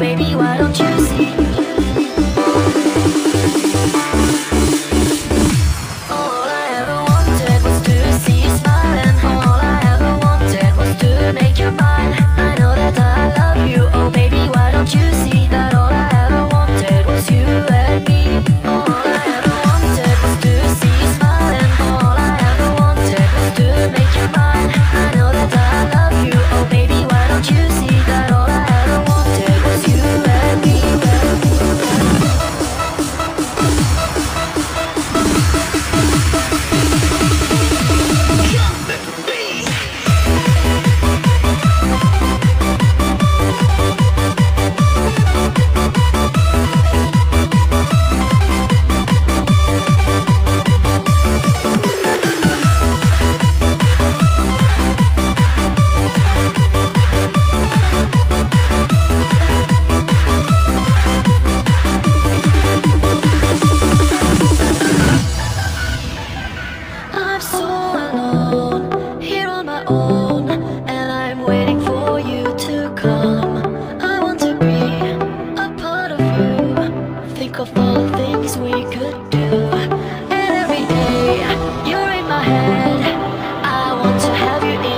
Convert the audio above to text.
baby, why don't you see? do. And every day you're in my head. I want to have you. In